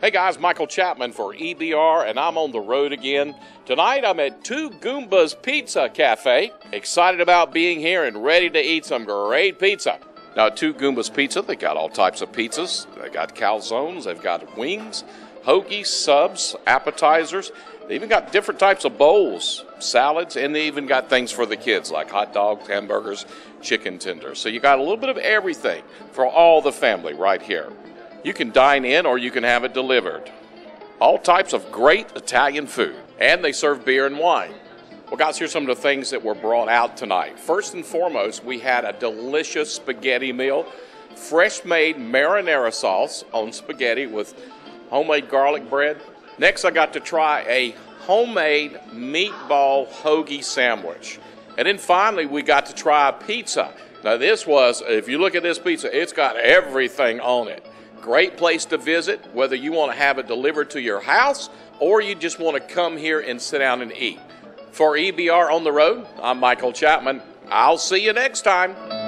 Hey guys, Michael Chapman for EBR, and I'm on the road again. Tonight I'm at Two Goombas Pizza Cafe. Excited about being here and ready to eat some great pizza. Now, Two Goombas Pizza, they got all types of pizzas. They got calzones, they've got wings, hoagies, subs, appetizers. They even got different types of bowls, salads, and they even got things for the kids like hot dogs, hamburgers, chicken tenders. So you got a little bit of everything for all the family right here. You can dine in or you can have it delivered. All types of great Italian food, and they serve beer and wine. Well, guys, here's some of the things that were brought out tonight. First and foremost, we had a delicious spaghetti meal, fresh made marinara sauce on spaghetti with homemade garlic bread. Next, I got to try a homemade meatball hoagie sandwich. And then finally, we got to try a pizza. Now, this was, if you look at this pizza, it's got everything on it. Great place to visit, whether you want to have it delivered to your house or you just want to come here and sit down and eat. For EBR on the road, I'm Michael Chapman. I'll see you next time.